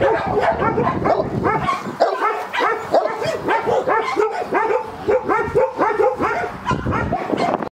¡Ah!